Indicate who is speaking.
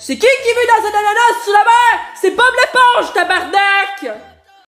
Speaker 1: C'est qui qui veut dans un ananas sous la mer? C'est Bob l'éponge!